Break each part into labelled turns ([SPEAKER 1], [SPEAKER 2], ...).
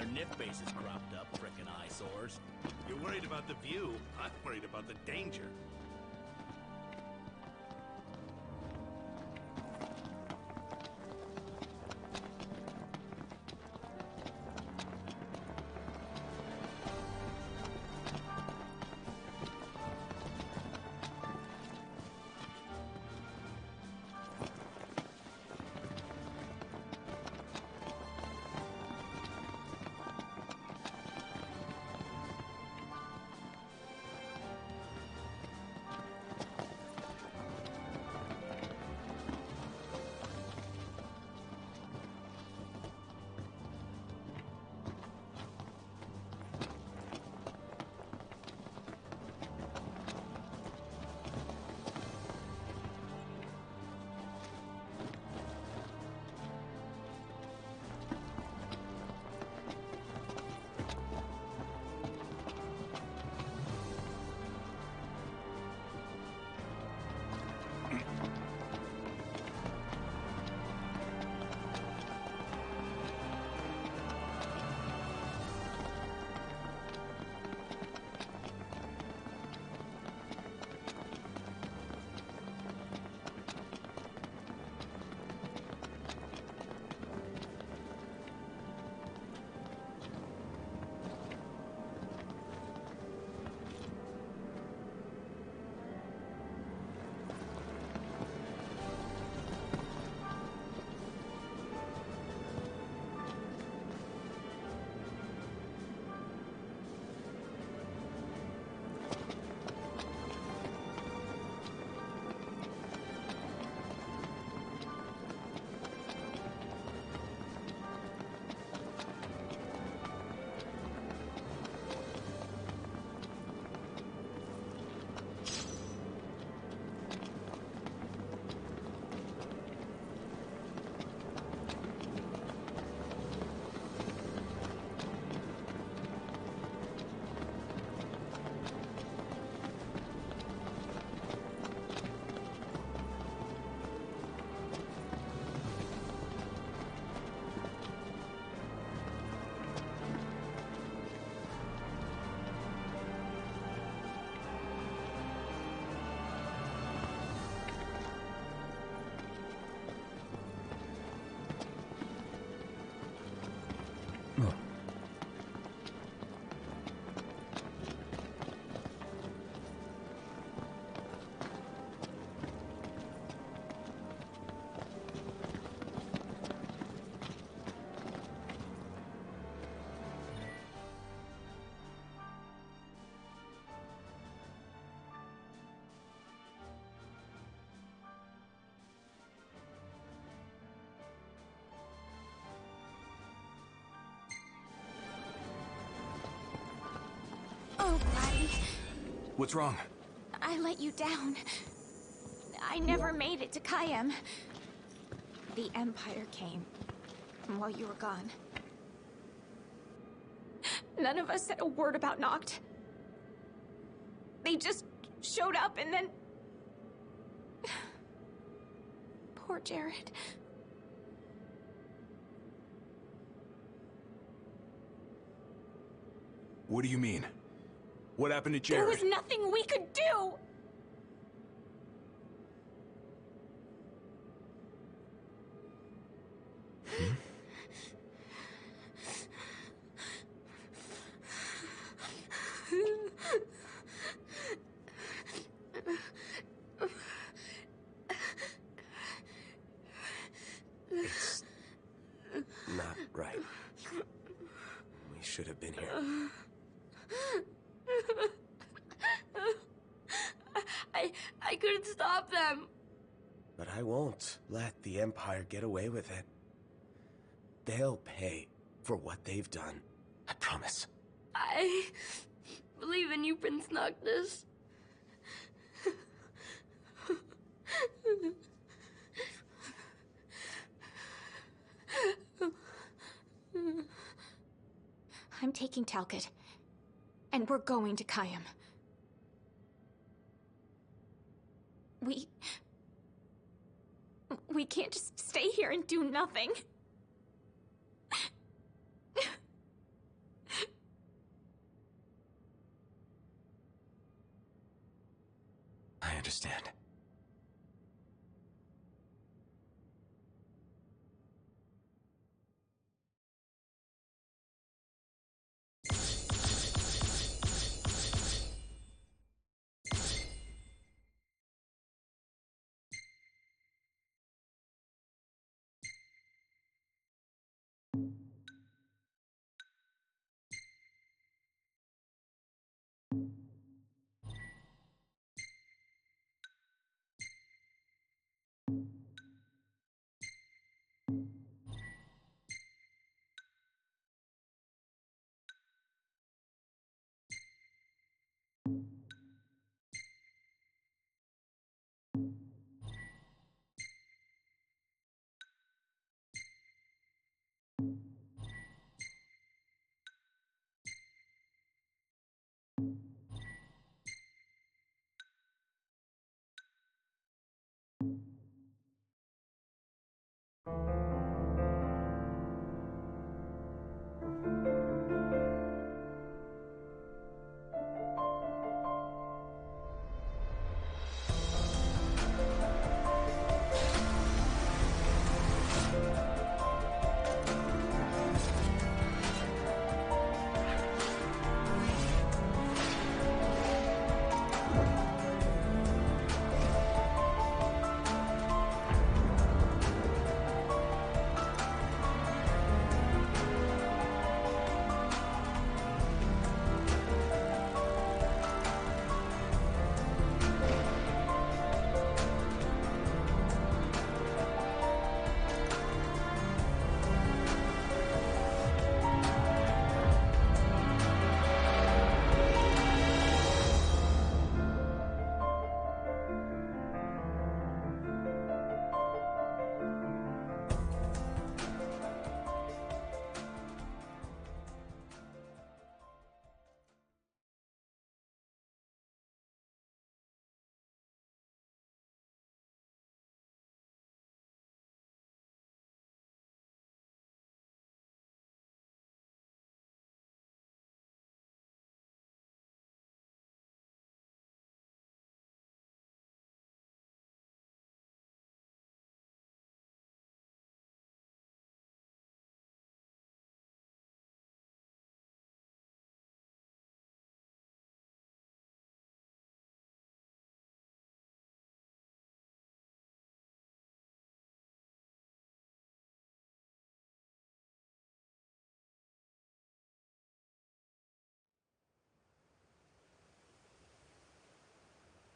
[SPEAKER 1] Their nif bases cropped up, frickin' eyesores.
[SPEAKER 2] You're worried about the view. I'm worried about the danger.
[SPEAKER 3] What's wrong?
[SPEAKER 4] I let you down. I never made it to Caem. The Empire came while you were gone. None of us said a word about Noct. They just showed up and then... Poor Jared.
[SPEAKER 3] What do you mean? What happened to
[SPEAKER 4] Jerry?
[SPEAKER 3] There
[SPEAKER 4] was nothing we could do!
[SPEAKER 5] It's not right. We should have been here.
[SPEAKER 6] I I couldn't stop them.
[SPEAKER 5] But I won't let the Empire get away with it. They'll pay for what they've done. I promise.
[SPEAKER 6] I believe in you, Prince Noctis.
[SPEAKER 4] I'm taking Talcott. And we're going to Caem. We... We can't just stay here and do nothing.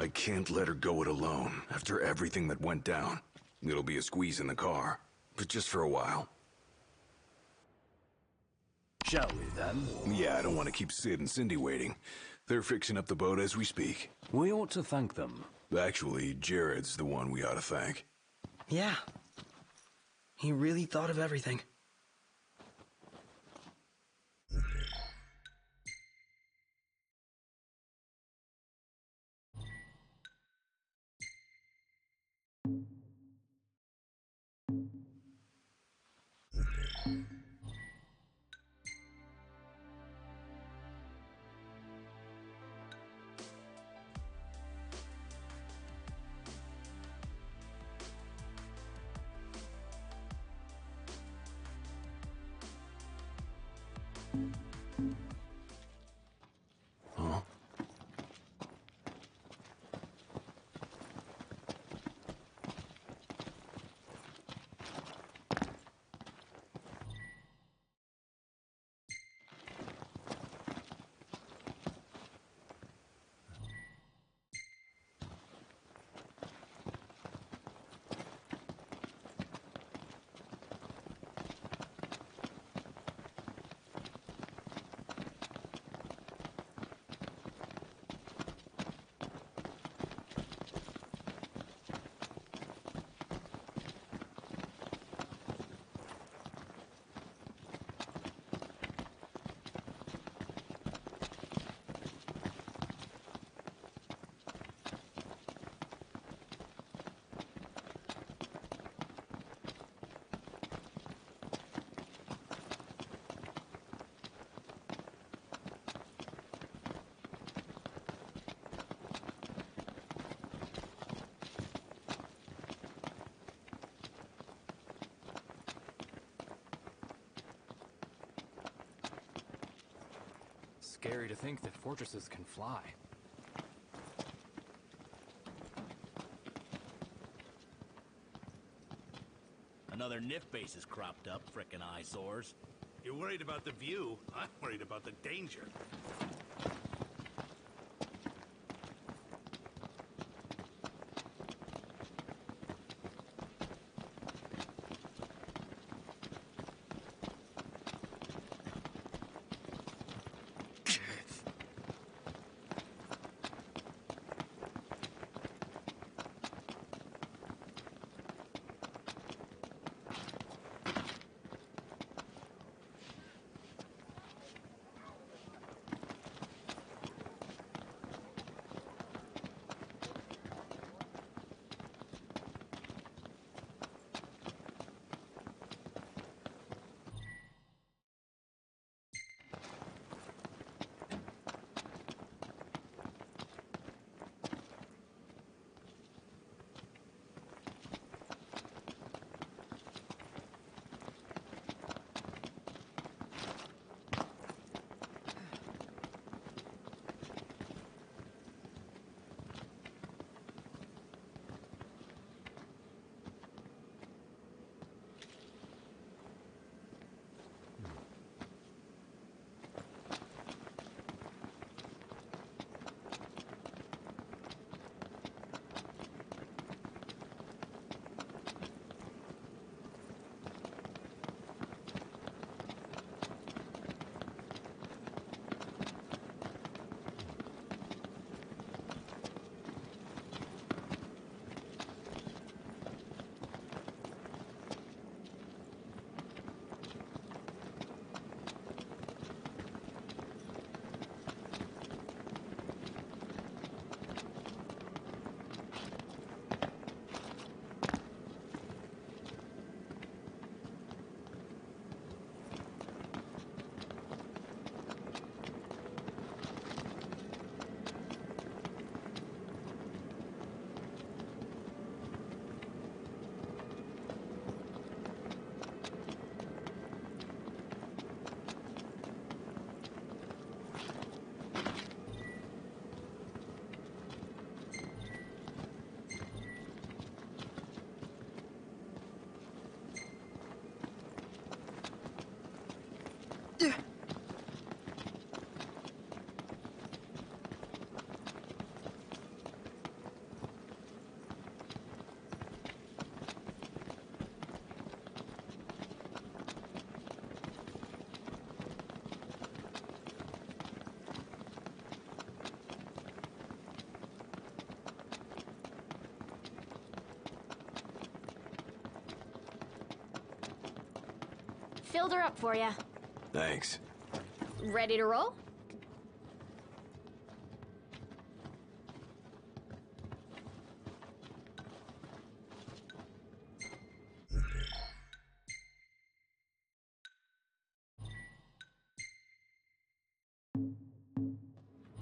[SPEAKER 3] I can't let her go it alone after everything that went down. It'll be a squeeze in the car, but just for a while.
[SPEAKER 1] Shall we then?
[SPEAKER 3] Yeah, I don't want to keep Cid and Cindy waiting. They're fixing up the boat as we speak.
[SPEAKER 1] We ought to thank them.
[SPEAKER 3] Actually, Jared's the one we ought to thank.
[SPEAKER 7] Yeah. He really thought of everything.
[SPEAKER 3] Huh?
[SPEAKER 8] Scary to think that fortresses can fly.
[SPEAKER 9] Another NIF base has cropped up, frickin' eyesores.
[SPEAKER 2] You're worried about the view. I'm worried about the danger.
[SPEAKER 4] Filled her up for you.
[SPEAKER 3] Thanks.
[SPEAKER 4] Ready to roll?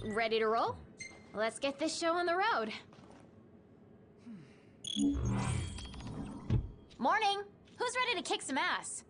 [SPEAKER 4] Ready to roll? Let's get this show on the road. Morning! Who's ready to kick some ass?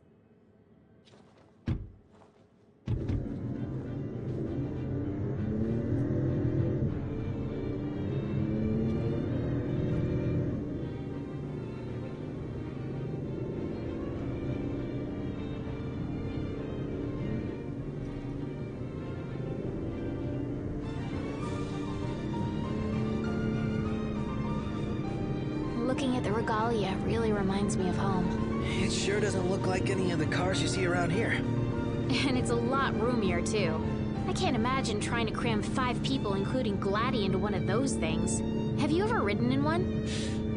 [SPEAKER 4] Looking at the regalia really reminds me of home.
[SPEAKER 7] It sure doesn't look like any of the cars you see around here.
[SPEAKER 4] And it's a lot roomier, too. I can't imagine trying to cram five people, including Gladdy, into one of those things. Have you ever ridden in one?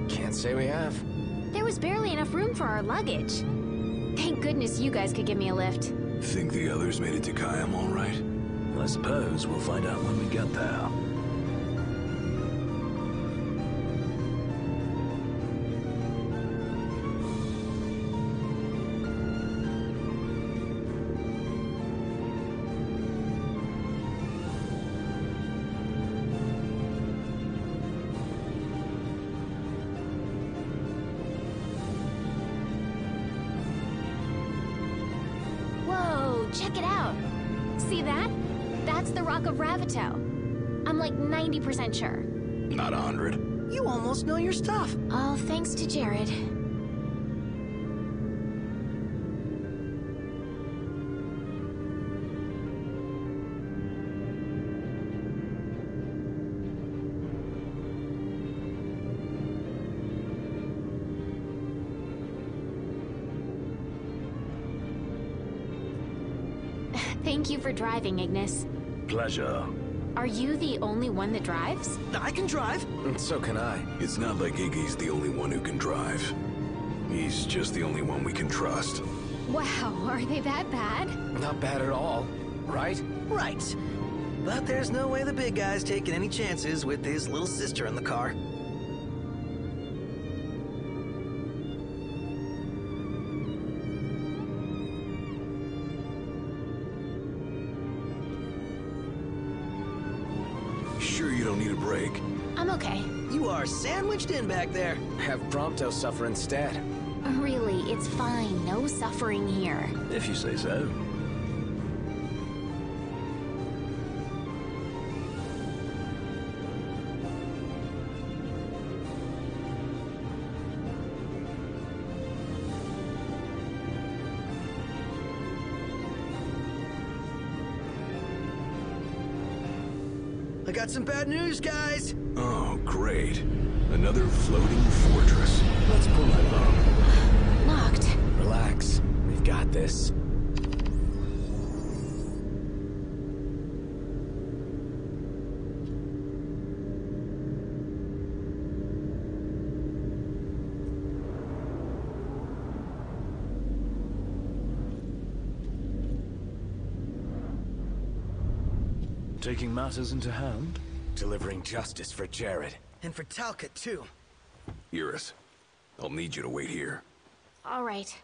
[SPEAKER 5] Can't say we have.
[SPEAKER 4] There was barely enough room for our luggage. Thank goodness you guys could give me a lift.
[SPEAKER 3] Think the others made it to Caem all right?
[SPEAKER 1] I suppose we'll find out when we get there.
[SPEAKER 4] Check it out. See that? That's the Rock of Ravatogh. I'm like 90% sure.
[SPEAKER 3] Not a hundred.
[SPEAKER 7] You almost know your stuff.
[SPEAKER 4] All thanks to Jared. Thank you for driving, Ignis.
[SPEAKER 1] Pleasure.
[SPEAKER 4] Are you the only one that drives?
[SPEAKER 7] I can drive.
[SPEAKER 5] And so can I.
[SPEAKER 3] It's not like Iggy's the only one who can drive. He's just the only one we can trust.
[SPEAKER 4] Wow, are they that bad?
[SPEAKER 5] Not bad at all, right?
[SPEAKER 7] Right. But there's no way the big guy's taking any chances with his little sister in the car.
[SPEAKER 5] Have Prompto suffer instead.
[SPEAKER 4] Really, it's fine. No suffering here.
[SPEAKER 1] If you say so.
[SPEAKER 7] I got some bad news, guys.
[SPEAKER 3] Oh, great. Another floating fortress.
[SPEAKER 5] Let's pull along.
[SPEAKER 4] Locked.
[SPEAKER 5] Relax. We've got this.
[SPEAKER 1] Taking matters into hand?
[SPEAKER 5] Delivering justice for Jared.
[SPEAKER 7] And for Talcott, too.
[SPEAKER 3] Iris, I'll need you to wait here.
[SPEAKER 4] All right.